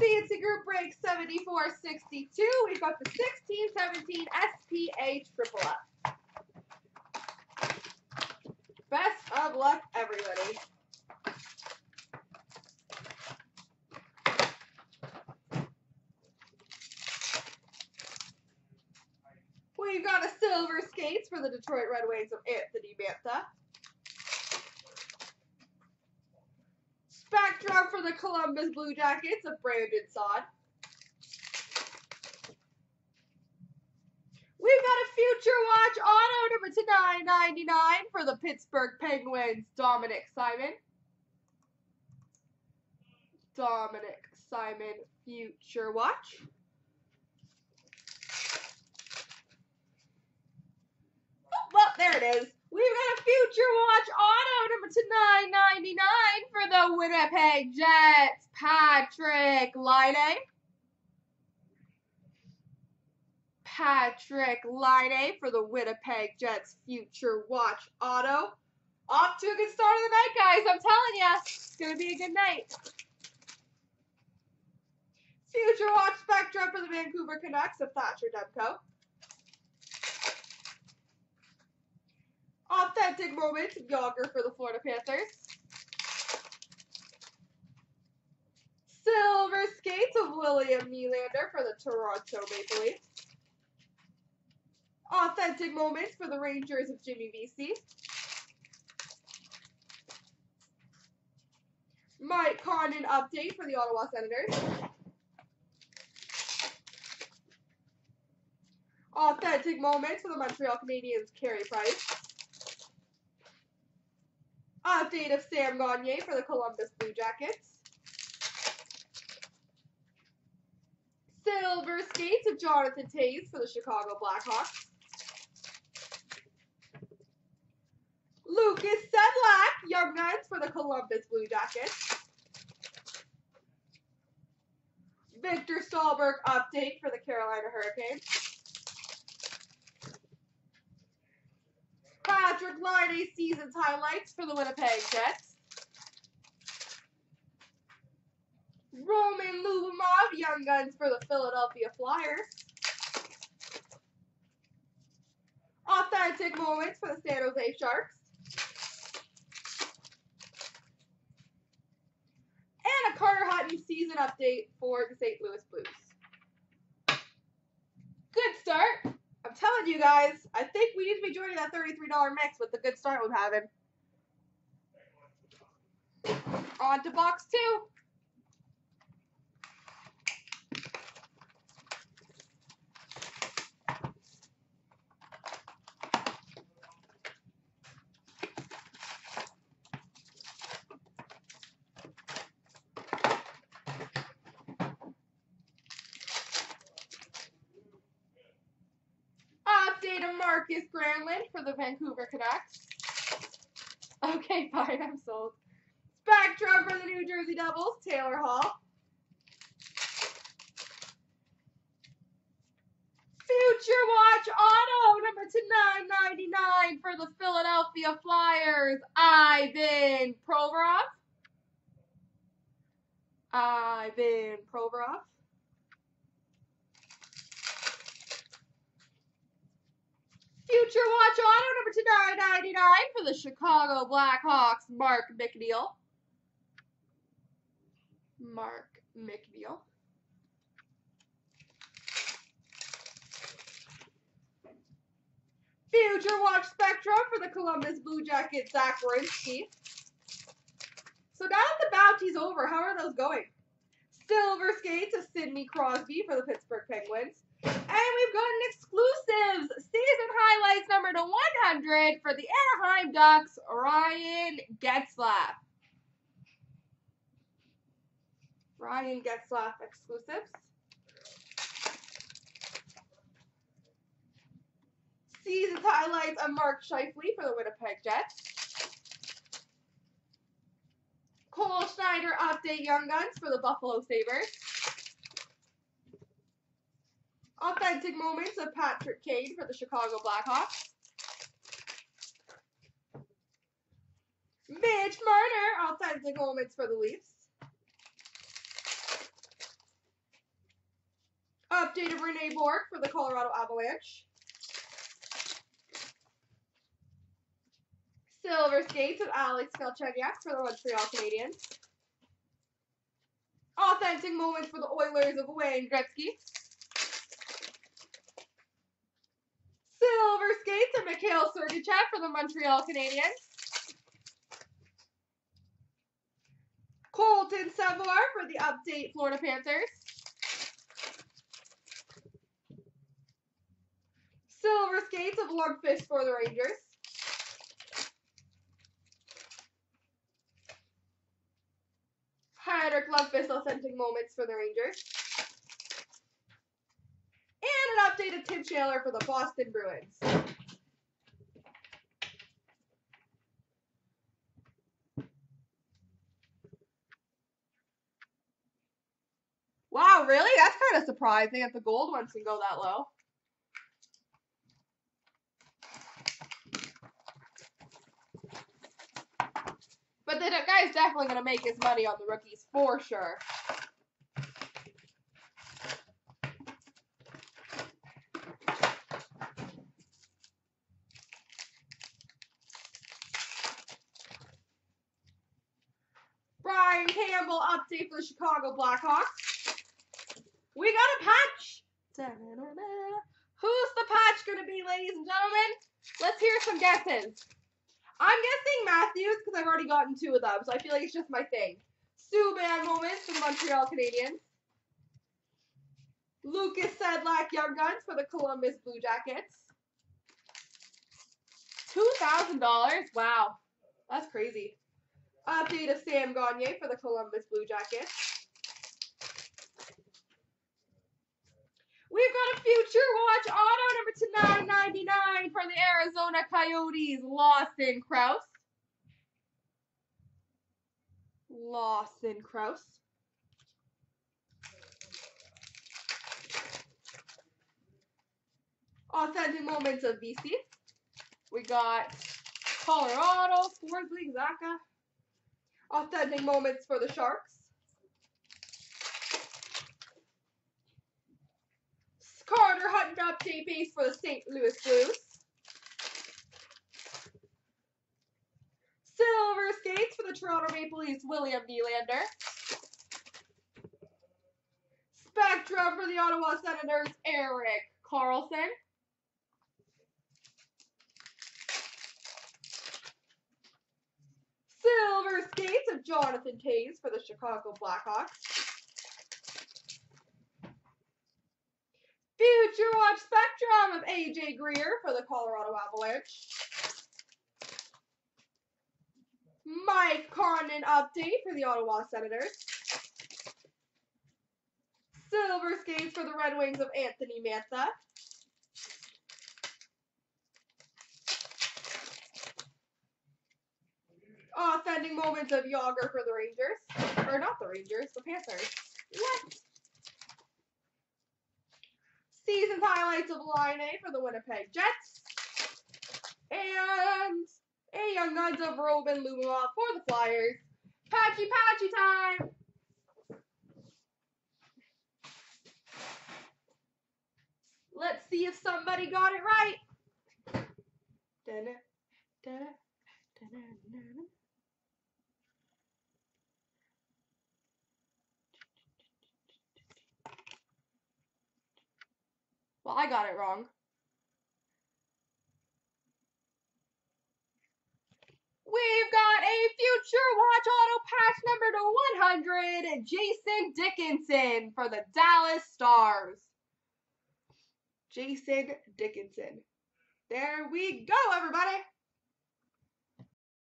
CNC Group Break 7462. We've got the 1617 SPA Triple Up. Best of luck, everybody. We've got a silver skates for the Detroit Red Wings of Anthony Mantha. Spectrum for the Columbus Blue Jackets of Brandon Saad. We've got a Future Watch auto number to 999 for the Pittsburgh Penguins, Dominic Simon. Dominic Simon Future Watch. Oh, well, there it is. We've got a Future Watch auto to 999 for the Winnipeg Jets, Patrick Laine. Patrick Laine for the Winnipeg Jets Future Watch auto. Off to a good start of the night, guys. I'm telling you, it's going to be a good night. Future Watch Spectrum for the Vancouver Canucks of Thatcher Demko. Authentic Moments, Jagr for the Florida Panthers. Silver Skates of William Nylander for the Toronto Maple Leafs. Authentic Moments for the Rangers of Jimmy Vesey. Mike Condon update for the Ottawa Senators. Authentic Moments for the Montreal Canadiens, Carey Price. Update of Sam Gagner for the Columbus Blue Jackets. Silver Skates of Jonathan Toews for the Chicago Blackhawks. Lukas Sedlak, Young Guns for the Columbus Blue Jackets. Viktor Stalberg update for the Carolina Hurricanes. Patrick Laine season's highlights for the Winnipeg Jets. Roman Lyubimov, Young Guns for the Philadelphia Flyers. Authentic moments for the San Jose Sharks. And a Carter Hutton season update for the St. Louis Blues. Good start. I'm telling you guys, I think we need to be joining that $33 mix with the good start we're having. On to box two. Update of Markus Granlund for the Vancouver Canucks. Okay, fine, I'm sold. Spectrum for the New Jersey Devils, Taylor Hall. Future Watch Auto number to 999 for the Philadelphia Flyers, Ivan Provorov. Ivan Provorov. Future Watch Auto number to 999 for the Chicago Blackhawks, Mark McNeill. Mark McNeill. Future Watch Spectrum for the Columbus Blue Jackets, Zach Werenski. So now that the bounty's over, how are those going? Silver Skates of Sidney Crosby for the Pittsburgh Penguins. And we've got an exclusives season highlights number to 100 for the Anaheim Ducks, Ryan Getzlaf. Ryan Getzlaf exclusives. Season highlights of Mark Scheifele for the Winnipeg Jets. Cole Schneider update Young Guns for the Buffalo Sabres. Authentic moments of Patrick Kane for the Chicago Blackhawks. Mitch Marner, authentic moments for the Leafs. update of Renee for the Colorado Avalanche. Silver skates of Alex Galchenyuk for the Montreal Canadiens. Authentic moments for the Oilers of Wayne Gretzky. Silver skates of Mikhail Sergachev for the Montreal Canadiens. Colton Sceviour for the update Florida Panthers. Silver skates of Lundqvist for the Rangers. Henrik Lundqvist authentic moments for the Rangers. And an Tim Schaller for the Boston Bruins. Wow, really? That's kind of surprising that the gold ones can go that low. But the guy's definitely going to make his money on the rookies for sure. Update for the Chicago Blackhawks. We got a patch. Da-na-na-na. Who's the patch going to be, ladies and gentlemen? Let's hear some guesses. I'm guessing Matthews because I've already gotten two of them, so I feel like it's just my thing. Subban moments for the Montreal Canadiens. Lukas Sedlak Young Guns for the Columbus Blue Jackets. $2,000? Wow. That's crazy. Update of Sam Gagner for the Columbus Blue Jackets. We've got a Future Watch auto number to 999 for the Arizona Coyotes, Lawson Crouse. Lawson Crouse. Authentic moments of BC. We got Colorado, Forsling, Zacha. Authentic moments for the Sharks. Carter Hutton update base for the St. Louis Blues. Silver skates for the Toronto Maple Leafs, William Nylander. Spectrum for the Ottawa Senators, Erik Karlsson. Silver skates of Jonathan Toews for the Chicago Blackhawks. Future Watch Spectrum of AJ Greer for the Colorado Avalanche. Mike Condon update for the Ottawa Senators. Silver skates for the Red Wings of Anthony Mantha. Authentic moments of Jagr for the Rangers. Or not the Rangers, the Panthers. What? Season's highlights of Laine for the Winnipeg Jets. And a Young Guns of Roman Lyubimov for the Flyers. Patchy patchy time! Let's see if somebody got it right. Well, I got it wrong. We've got a Future Watch Auto Patch number to 100, Jason Dickinson for the Dallas Stars. Jason Dickinson. There we go, everybody.